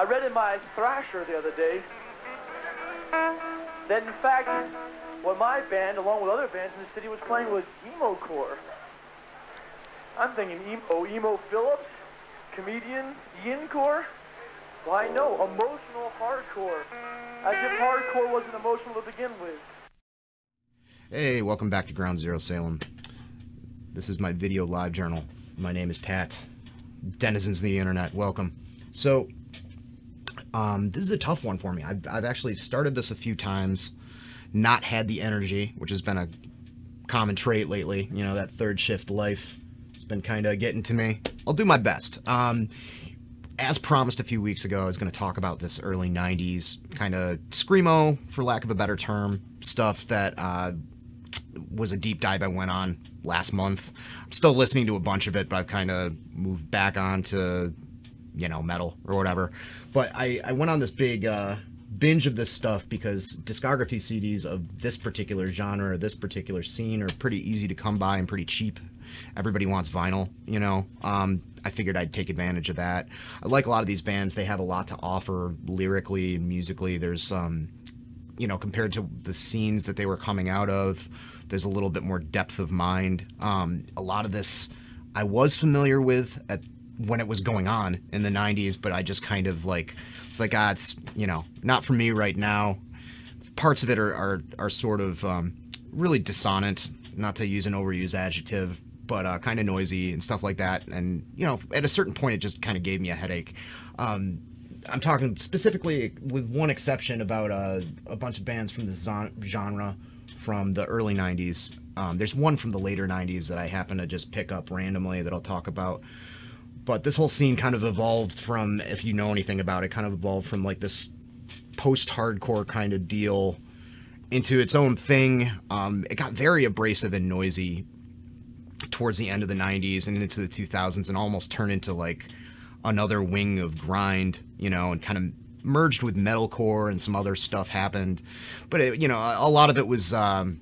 I read in my Thrasher the other day that in fact, what my band, along with other bands in the city, was playing was emo core. I'm thinking emo, emo Phillips, comedian Ian core. Why no, emotional hardcore. As if hardcore wasn't emotional to begin with. Hey, welcome back to Ground Zero Salem. This is my video live journal. My name is Pat. Denizens of the internet, welcome. So, um, this is a tough one for me. I've, I've actually started this a few times, not had the energy, which has been a common trait lately. You know, that third shift life has been kind of getting to me. I'll do my best. Um, as promised a few weeks ago, I was going to talk about this early 90s kind of screamo, for lack of a better term, stuff that uh, was a deep dive I went on last month. I'm still listening to a bunch of it, but I've kind of moved back on to, you know, metal or whatever. But I, I went on this big uh, binge of this stuff because discography CDs of this particular genre, this particular scene, are pretty easy to come by and pretty cheap. Everybody wants vinyl, you know. Um, I figured I'd take advantage of that. I like a lot of these bands; they have a lot to offer lyrically and musically. There's um, you know, compared to the scenes that they were coming out of, there's a little bit more depth of mind. Um, a lot of this I was familiar with at when it was going on in the 90s, but I just kind of like, it's like, ah, it's, you know, not for me right now. Parts of it are, are, are sort of um, really dissonant, not to use an overused adjective, but uh, kind of noisy and stuff like that. And, you know, at a certain point, it just kind of gave me a headache. Um, I'm talking specifically with one exception about uh, a bunch of bands from the genre from the early 90s. Um, there's one from the later 90s that I happen to just pick up randomly that I'll talk about. But this whole scene kind of evolved from, if you know anything about it, kind of evolved from like this post hardcore kind of deal into its own thing. Um, it got very abrasive and noisy towards the end of the 90s and into the 2000s and almost turned into like another wing of grind, you know, and kind of merged with metalcore and some other stuff happened. But, it, you know, a, a, lot of it was um,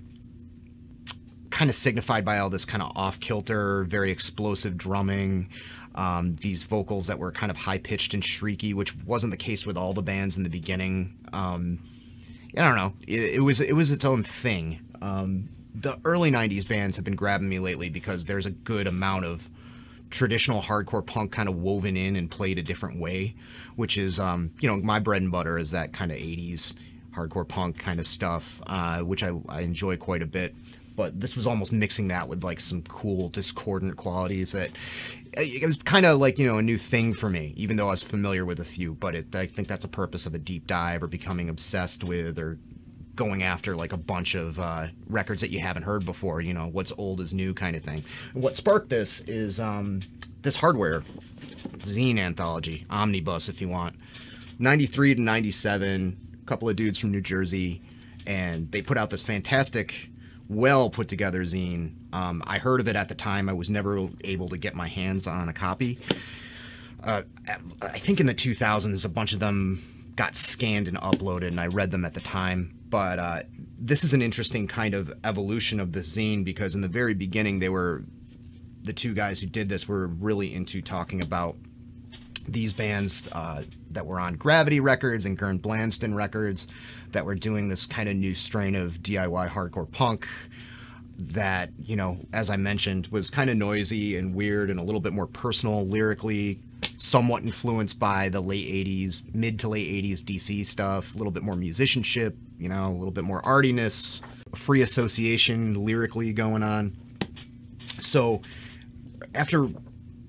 kind of signified by all this kind of off kilter, very explosive drumming. Um, these vocals that were kind of high pitched and shrieky, which wasn't the case with all the bands in the beginning. Um, I don't know. It, it, was it was its own thing. Um, the early '90s bands have been grabbing me lately because there's a good amount of traditional hardcore punk kind of woven in and played a different way, which is, um, you know, my bread and butter is that kind of 80s hardcore punk kind of stuff, uh, which I, I enjoy quite a bit. But this was almost mixing that with like some cool discordant qualities that it was kind of like you know a new thing for me even though i was familiar with a few but it, i think that's a purpose of a deep dive or becoming obsessed with or going after like a bunch of uh, records that you haven't heard before. You know, what's old is new kind of thing. And what sparked this is um, this hardware zine anthology, omnibus, if you want. 93 to 97, a couple of dudes from New Jersey, and they put out this fantastic, well put together zine. Um, I heard of it at the time. I was never able to get my hands on a copy. Uh, I think in the 2000s, a bunch of them got scanned and uploaded, and I read them at the time but uh, this is an interesting kind of evolution of the zine because in the very beginning they were the two guys who did this were really into talking about these bands uh, that were on Gravity Records and Gern Blandsten Records that were doing this kind of new strain of DIY hardcore punk that, you know, as I mentioned, was kind of noisy and weird and a little bit more personal lyrically, somewhat influenced by the late 80s, mid to late 80s DC stuff, a little bit more musicianship, you know, a little bit more artiness, free association lyrically going on. So after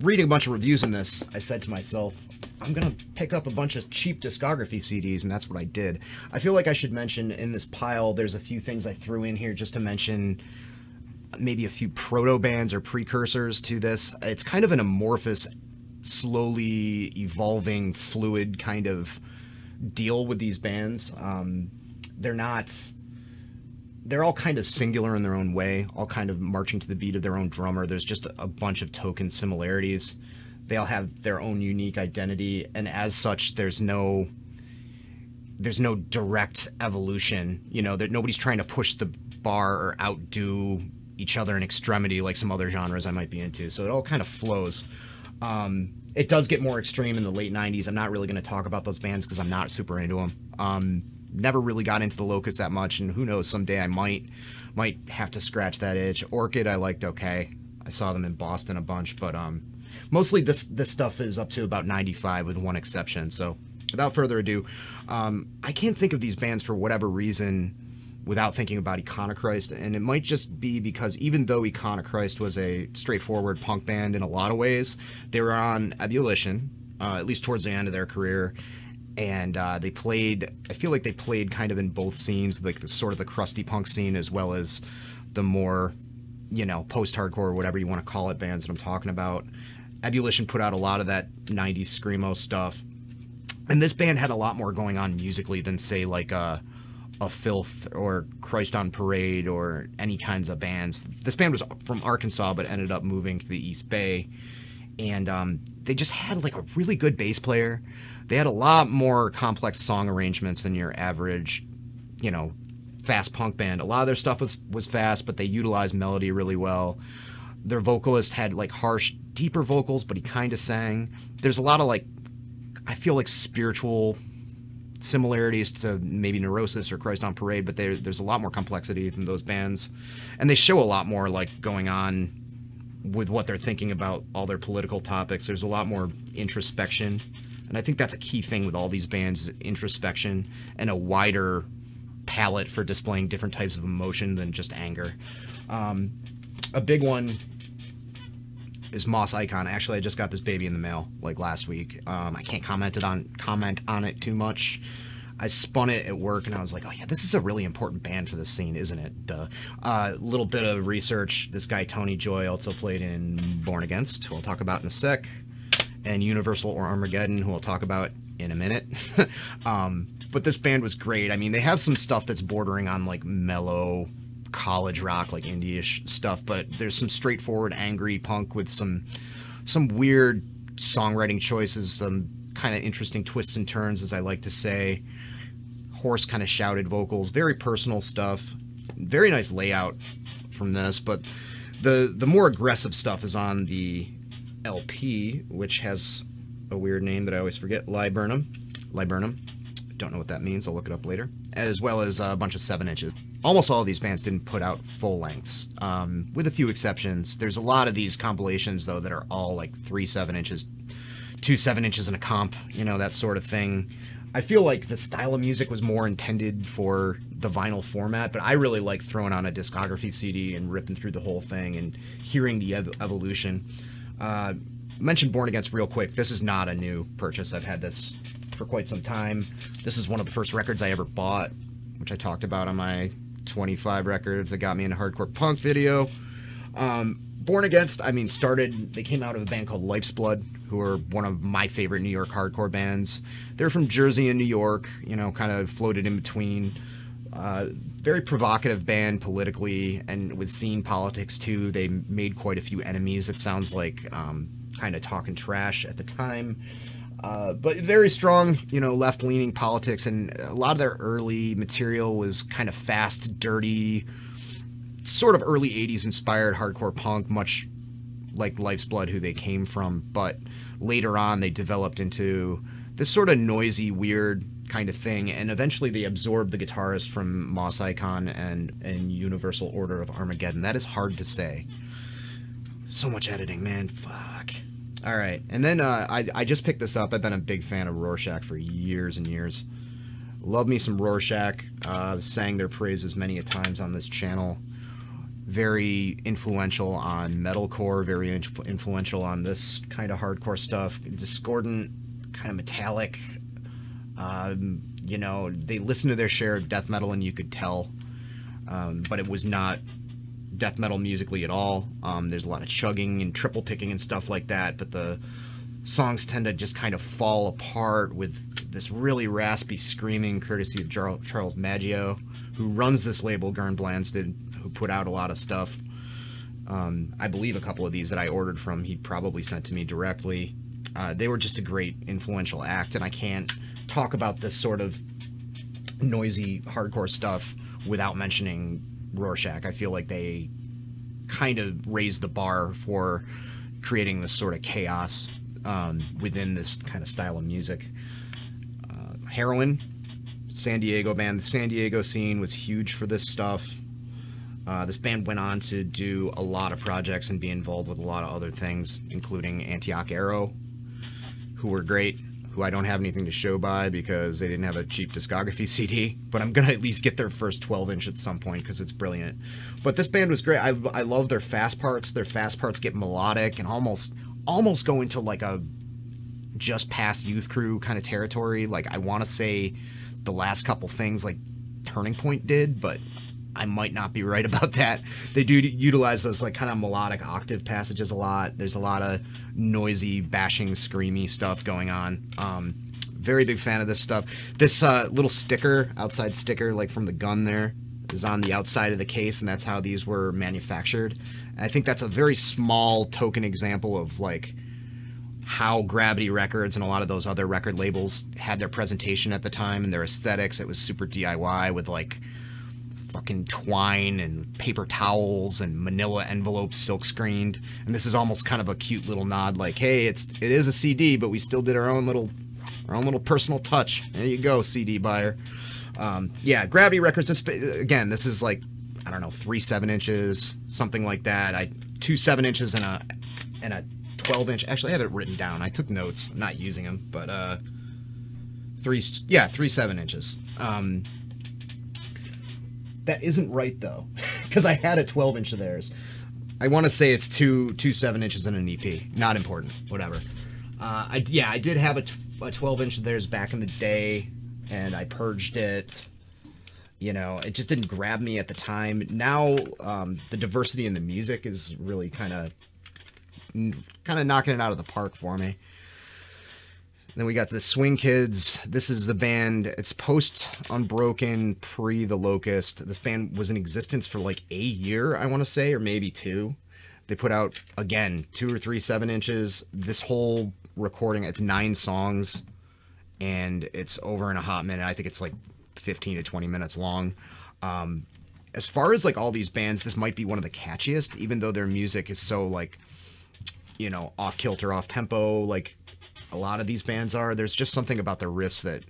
reading a bunch of reviews on this, I said to myself, I'm gonna pick up a bunch of cheap discography CDs, and that's what I did. I feel like I should mention in this pile, there's a few things I threw in here just to mention maybe a few proto bands or precursors to this. It's kind of an amorphous slowly evolving fluid kind of deal with these bands. Um, they're not they're all kind of singular in their own way, all kind of marching to the beat of their own drummer. There's just a bunch of token similarities. They all have their own unique identity, and as such, there's no there's no direct evolution. You know, that nobody's trying to push the bar or outdo each other in extremity like some other genres I might be into. So it all kind of flows. Um, it does get more extreme in the late 90s. I'm not really going to talk about those bands because I'm not super into them. Um, never really got into the Locust that much, and who knows, someday I might might have to scratch that itch. Orchid I liked okay. I saw them in Boston a bunch, but um, mostly this this stuff is up to about 95 with one exception. So without further ado, um, I can't think of these bands for whatever reason without thinking about Econochrist, and it might just be because even though Econochrist was a straightforward punk band in a lot of ways, they were on Ebullition, uh, at least towards the end of their career, and uh, they played. I feel like they played kind of in both scenes, like the sort of the crusty punk scene as well as the more, you know, post-hardcore or whatever you want to call it bands that I'm talking about. Ebullition put out a lot of that '90s screamo stuff, and this band had a lot more going on musically than say like uh a Filth or Christ on Parade or any kinds of bands. This band was from Arkansas, but ended up moving to the East Bay, and um, they just had like a really good bass player. They had a lot more complex song arrangements than your average, you know, fast punk band. A lot of their stuff was was fast, but they utilized melody really well. Their vocalist had like harsh, deeper vocals, but he kind of sang. There's a lot of like, I feel like spiritual similarities to maybe Neurosis or Christ on Parade, but there's a lot more complexity than those bands, and they show a lot more like going on with what they're thinking about all their political topics. There's a lot more introspection, and I think that's a key thing with all these bands: introspection and a wider palette for displaying different types of emotion than just anger. Um, a big one is Moss Icon. Actually, I just got this baby in the mail like last week. Um, I can't comment it on comment on it too much. I spun it at work and I was like, oh yeah, this is a really important band for this scene, isn't it? A uh, little bit of research. This guy Tony Joy also played in Born Against, who I'll talk about in a sec, and Universal or Armageddon, who I'll talk about in a minute. um, but this band was great. I mean, they have some stuff that's bordering on like mellow college rock, like indie-ish stuff, but there's some straightforward angry punk with some some weird songwriting choices, some kind of interesting twists and turns, as I like to say. Hoarse kind of shouted vocals, very personal stuff. Very nice layout from this, but the the more aggressive stuff is on the LP, which has a weird name that I always forget, Lyburnum. Lyburnum. Don't know what that means. I'll look it up later. As well as a bunch of seven inches almost all of these bands didn't put out full lengths, um, with a few exceptions. There's a lot of these compilations though that are all like three seven inches, two seven inches in a comp, you know that sort of thing. I feel like the style of music was more intended for the vinyl format, but I really like throwing on a discography CD and ripping through the whole thing and hearing the ev- evolution. Uh, mention Born Against real quick. This is not a new purchase. I've had this for quite some time. This is one of the first records I ever bought, which I talked about on my 25 records that got me into hardcore punk video. Um, Born Against, I mean, started, they came out of a band called Life's Blood, who are one of my favorite New York hardcore bands. They're from Jersey and New York, you know, kind of floated in between. Uh, very provocative band politically and with scene politics too. They made quite a few enemies, it sounds like, um, kind of talking trash at the time. Uh, but very strong, you know, left leaning politics, and a lot of their early material was kind of fast, dirty, sort of early 80s inspired hardcore punk, much like Life's Blood, who they came from. But later on, they developed into this sort of noisy, weird kind of thing, and eventually they absorbed the guitarist from Moss Icon and, and Universal Order of Armageddon. That is hard to say. So much editing, man. Fuck. All right, and then uh, I I just picked this up. I've been a big fan of Rorschach for years and years. Love me some Rorschach. Uh, sang their praises many a times on this channel. Very influential on metalcore. Very influential on this kind of hardcore stuff. Discordant, kind of metallic. Um, you know, they listened to their share of death metal, and you could tell. Um, but it was not death metal musically at all. Um, there's a lot of chugging and triple picking and stuff like that, but the songs tend to just kind of fall apart with this really raspy screaming, courtesy of Charles Maggio, who runs this label, Gern Blandsten, who put out a lot of stuff. Um, I believe a couple of these that I ordered from, he probably sent to me directly. Uh, they were just a great, influential act, and I can't talk about this sort of noisy, hardcore stuff without mentioning Rorschach. I feel like they kind of raised the bar for creating this sort of chaos um, within this kind of style of music. Uh, Heroin, San Diego band. The San Diego scene was huge for this stuff. Uh, this band went on to do a lot of projects and be involved with a lot of other things, including Antioch Arrow, who were great, who I don't have anything to show by because they didn't have a cheap discography CD, but I'm gonna at least get their first 12 inch at some point because it's brilliant. But this band was great. I, I love their fast parts. Their fast parts get melodic and almost almost go into like a just past youth crew kind of territory. Like I want to say the last couple things like Turning Point did, but I might not be right about that. They do utilize those like kind of melodic octave passages a lot. There's a lot of noisy, bashing, screamy stuff going on. Um, very big fan of this stuff. This uh, little sticker, outside sticker, like from the gun there, is on the outside of the case, and that's how these were manufactured. And I think that's a very small token example of like how Gravity Records and a lot of those other record labels had their presentation at the time and their aesthetics. It was super DIY with like fucking twine and paper towels and manila envelopes silk screened and this is almost kind of a cute little nod like hey it's it is a cd but we still did our own little our own little personal touch. There you go cd buyer. Um, yeah gravity records this, again this is like i don't know three seven inches something like that. I two seven inches and a and a 12 inch. Actually i have it written down. I took notes. I'm not using them but uh three yeah three seven inches. Um that isn't right though, because I had a 12 inch of theirs. I want to say it's two two seven inches in an EP. Not important. Whatever. Uh, I yeah, I did have a 12 inch of theirs back in the day, and I purged it. You know, it just didn't grab me at the time. Now, um, the diversity in the music is really kind of kind of knocking it out of the park for me. Then we got the Swing Kids. This is the band. It's post Unbroken, pre The Locust. This band was in existence for like a year, I want to say, or maybe two. They put out again two or three seven inches. This whole recording, it's nine songs, and it's over in a hot minute. I think it's like 15 to 20 minutes long. Um, as far as like all these bands, this might be one of the catchiest, even though their music is so like, you know, off kilter, off tempo, like a lot of these bands are. There's just something about the riffs that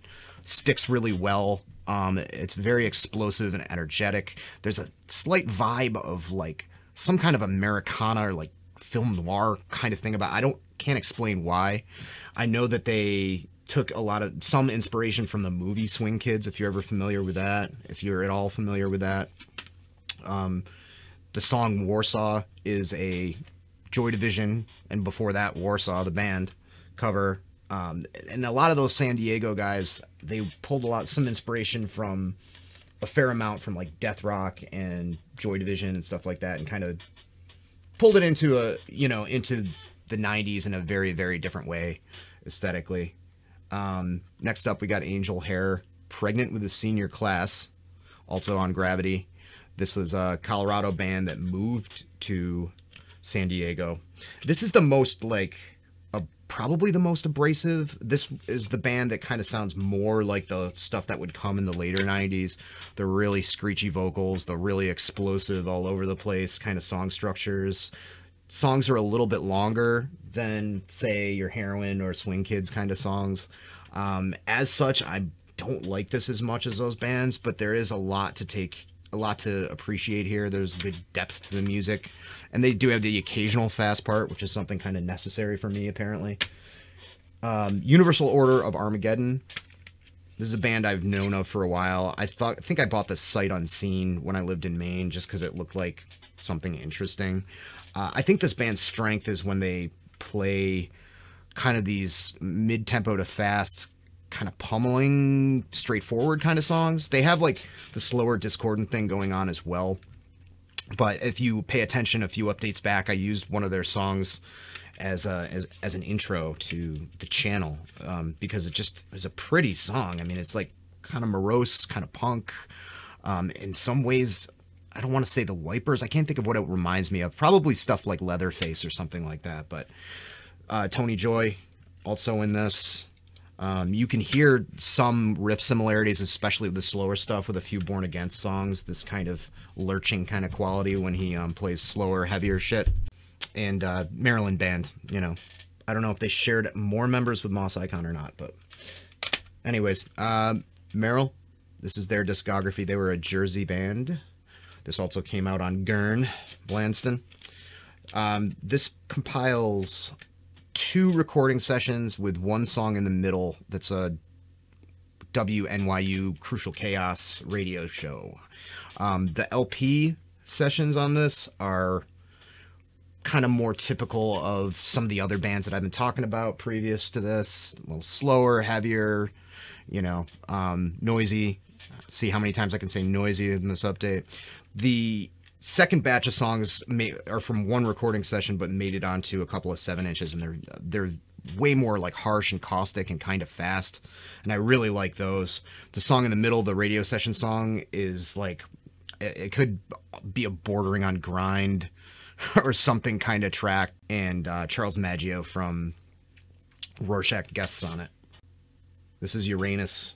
sticks really well. Um, it's very explosive and energetic. There's a slight vibe of like some kind of Americana or like film noir kind of thing about. I don't can't explain why. I know that they took a lot of some inspiration from the movie Swing Kids. If you're ever familiar with that, if you're at all familiar with that, um, the song Warsaw is a Joy Division, and before that, Warsaw, the band, cover. Um, and a lot of those San Diego guys, they pulled a lot, some inspiration from a fair amount from like Death Rock and Joy Division and stuff like that, and kind of pulled it into a, you know, into the 90s in a very, very different way aesthetically. Um, next up, we got Angel Hair, Pregnant with the Senior Class, also on Gravity. This was a Colorado band that moved to San Diego. This is the most like probably the most abrasive. This is the band that kind of sounds more like the stuff that would come in the later 90s. The really screechy vocals, the really explosive, all over the place kind of song structures. Songs are a little bit longer than, say, your Heroin or Swing Kids kind of songs. Um, as such, I don't like this as much as those bands, but there is a lot to take a lot to appreciate here. There's good depth to the music, and they do have the occasional fast part, which is something kind of necessary for me apparently. Um, Universal Order of Armageddon. This is a band I've known of for a while. I thought I think I bought this sight unseen when I lived in Maine just because it looked like something interesting. Uh, I think this band's strength is when they play kind of these mid tempo to fast kind of pummeling, straightforward kind of songs. They have like the slower discordant thing going on as well. But if you pay attention, a few updates back, I used one of their songs as a as, as an intro to the channel um, because it just is a pretty song. I mean, it's like kind of morose, kind of punk. Um, in some ways, I don't want to say the Wipers. I can't think of what it reminds me of. Probably stuff like Leatherface or something like that. But uh, Tony Joy also in this. Um, you can hear some riff similarities, especially with the slower stuff with a few Born Against songs. This kind of lurching kind of quality when he um, plays slower, heavier shit. And uh, Maryland band, you know, I don't know if they shared more members with Moss Icon or not, but anyways, um, Merel, this is their discography. They were a Jersey band. This also came out on Gern, Blandsten. Um, this compiles two recording sessions with one song in the middle that's a WNYU Crucial Chaos radio show. Um, the LP sessions on this are kind of more typical of some of the other bands that I've been talking about previous to this. A little slower, heavier, you know, um, noisy. See how many times I can say noisy in this update. The second batch of songs are from one recording session, but made it onto a couple of seven inches, and they're they're way more like harsh and caustic and kind of fast. And I really like those. The song in the middle, the radio session song, is like it, it could be a bordering on grind or something kind of track. And uh, Charles Maggio from Rorschach guests on it. This is Uranus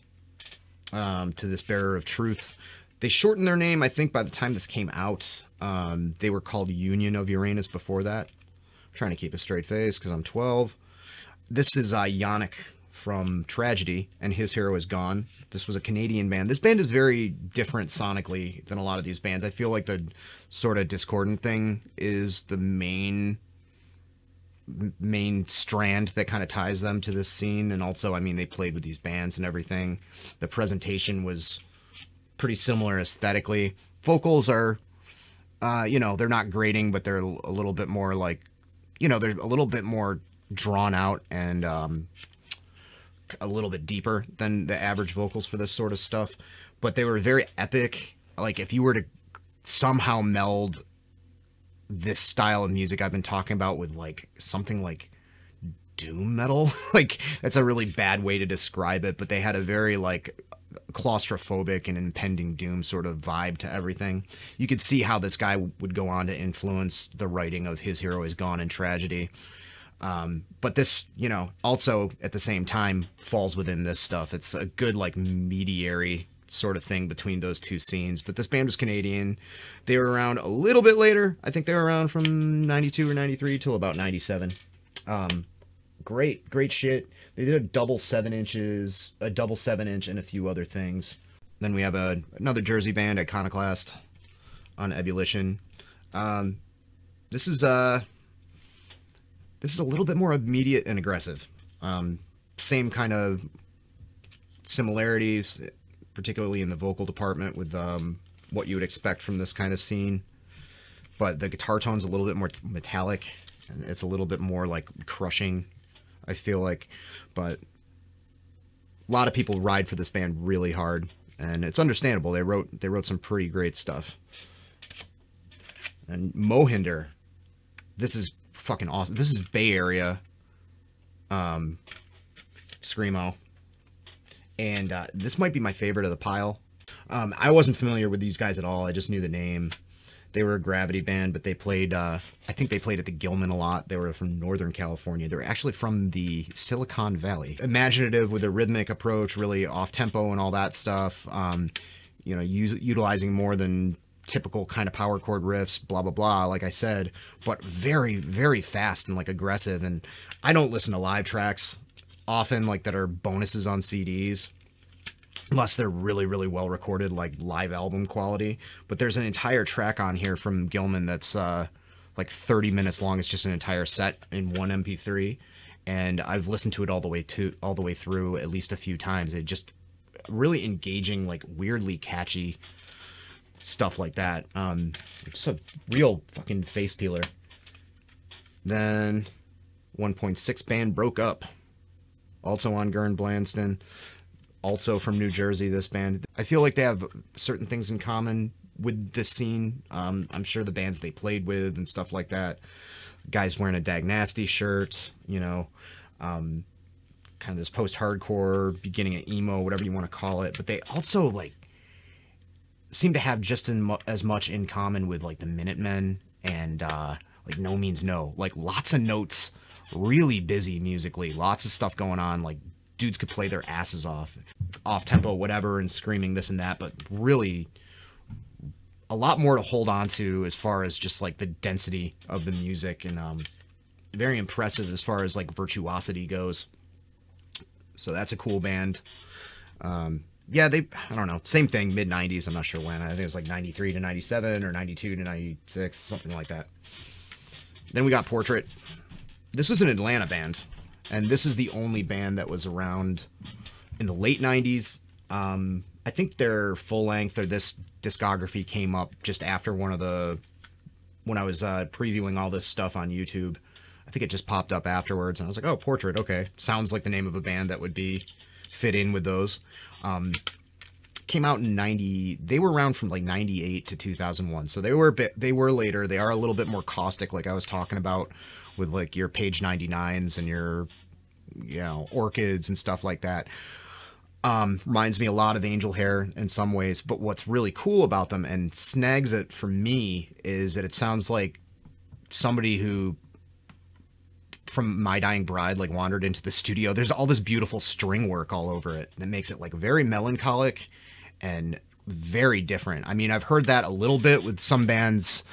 um, to this bearer of truth. They shortened their name, I think, by the time this came out. Um, they were called Union of Uranus before that. I'm trying to keep a straight face because I'm 12. This is uh, Yannick from Tragedy, and his hero is gone. This was a Canadian band. This band is very different sonically than a lot of these bands. I feel like the sort of discordant thing is the main main strand that kind of ties them to this scene and also I mean they played with these bands and everything. The presentation was pretty similar aesthetically. Vocals are uh, you know, they're not grating, but they're a little bit more like you know, they're a little bit more drawn out and um, a little bit deeper than the average vocals for this sort of stuff, but they were very epic. Like if you were to somehow meld this style of music I've been talking about with like something like doom metal, like that's a really bad way to describe it, but they had a very like claustrophobic and impending doom sort of vibe to everything. You could see how this guy would go on to influence the writing of His Hero Is Gone in Tragedy um, but this, you know, also at the same time falls within this stuff. It's a good like mediary sort of thing between those two scenes. But this band was Canadian. They were around a little bit later. I think they were around from 92 or 93 till about 97. Um, great, great shit. They did a double seven inches, a double seven inch, and a few other things. Then we have a, another Jersey band, Iconoclast, on Ebullition. Um, this is uh this is a little bit more immediate and aggressive. Um, same kind of similarities, particularly in the vocal department with um, what you would expect from this kind of scene. But the guitar tone's a little bit more metallic, and it's a little bit more like crushing. I feel like, but a lot of people ride for this band really hard, and it's understandable. They wrote they wrote some pretty great stuff. And Mohinder, this is fucking awesome. This is Bay Area um, Screamo. And uh, this might be my favorite of the pile. Um, I wasn't familiar with these guys at all. I just knew the name. They were a Gravity band, but they played, uh, I think they played at the Gilman a lot. They were from Northern California. They were actually from the Silicon Valley. Imaginative with a rhythmic approach, really off tempo and all that stuff. Um, you know, use, utilizing more than typical kind of power chord riffs, blah blah blah, like I said, but very very fast and like aggressive. And I don't listen to live tracks often, like that are bonuses on CDs, unless they're really really well recorded, like live album quality. But there's an entire track on here from Gilman that's uh, like 30 minutes long. It's just an entire set in one MP3, and I've listened to it all the way to all the way through at least a few times. It just really engaging, like weirdly catchy stuff like that. Um, just a real fucking face peeler. Then 1.6 band broke up. Also on Gern Blandsten. Also from New Jersey, this band. I feel like they have certain things in common with this scene. Um, I'm sure the bands they played with and stuff like that. Guys wearing a Dag Nasty shirt, you know, um, kind of this post-hardcore, beginning of emo, whatever you want to call it. But they also like seem to have just in, as much in common with like the Minutemen and uh, like No Means No. Like lots of notes, really busy musically, lots of stuff going on. Like dudes could play their asses off, off tempo, whatever, and screaming this and that, but really a lot more to hold on to as far as just like the density of the music and um, very impressive as far as like virtuosity goes. So that's a cool band. Um, yeah, they I don't know, same thing, mid '90s. I'm not sure when. I think it was like '93 to '97 or '92 to '96, something like that. Then we got Portrait. This was an Atlanta band, and this is the only band that was around in the late '90s. Um, I think their full length or this discography came up just after one of the when I was uh, previewing all this stuff on YouTube. I think it just popped up afterwards, and I was like, "Oh, Portrait, okay, sounds like the name of a band that would be fit in with those." Um, came out in 90 they were around from like 98 to 2001 so they were a bit they were later. They are a little bit more caustic like i was talking about with like your page 99s and your you know orchids and stuff like that. Um, reminds me a lot of angel hair in some ways but what's really cool about them and snags it for me is that it sounds like somebody who from my dying bride like wandered into the studio. There's all this beautiful string work all over it that makes it like very melancholic and very different. I mean i've heard that a little bit with some bands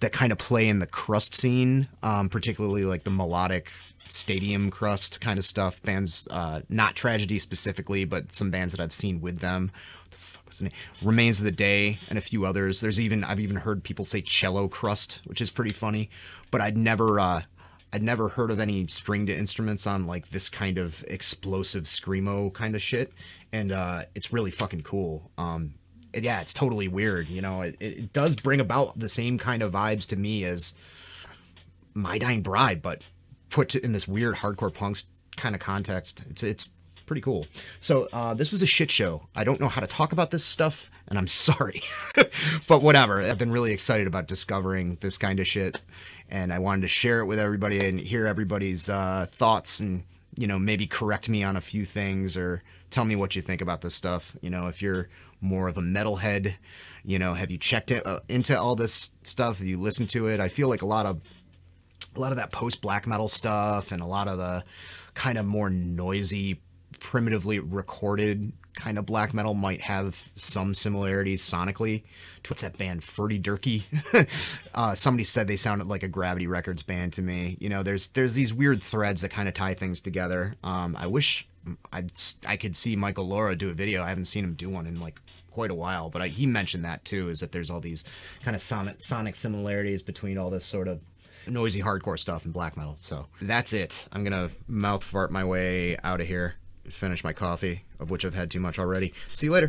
that kind of play in the crust scene um, particularly like the melodic stadium crust kind of stuff. Bands uh, not tragedy specifically but some bands that i've seen with them. The fuck was remains of the day and a few others. There's even i've even heard people say cello crust which is pretty funny. But i'd never uh, I'd never heard of any stringed instruments on like this kind of explosive screamo kind of shit, and uh, it's really fucking cool. Um, yeah, it's totally weird. You know, it, it does bring about the same kind of vibes to me as My Dying Bride, but put in this weird hardcore punks kind of context. It's it's pretty cool. So uh, this was a shit show. I don't know how to talk about this stuff, and I'm sorry, but whatever. I've been really excited about discovering this kind of shit, and I wanted to share it with everybody and hear everybody's uh, thoughts and you know maybe correct me on a few things or tell me what you think about this stuff. You know, if you're more of a metalhead, you know, have you checked it, uh, into all this stuff? Have you listened to it? I feel like a lot of a lot of that post black metal stuff and a lot of the kind of more noisy primitively recorded kind of black metal might have some similarities sonically to what's that band Ferdy Durkee uh, somebody said they sounded like a Gravity Records band to me. You know there's there's these weird threads that kind of tie things together. Um, I wish I'd I could see Michael Laura do a video. I haven't seen him do one in like quite a while but I, he mentioned that too is that there's all these kind of sonic sonic similarities between all this sort of noisy hardcore stuff and black metal. So that's it. I'm gonna mouth fart my way out of here finish my coffee, of which I've had too much already. See you later.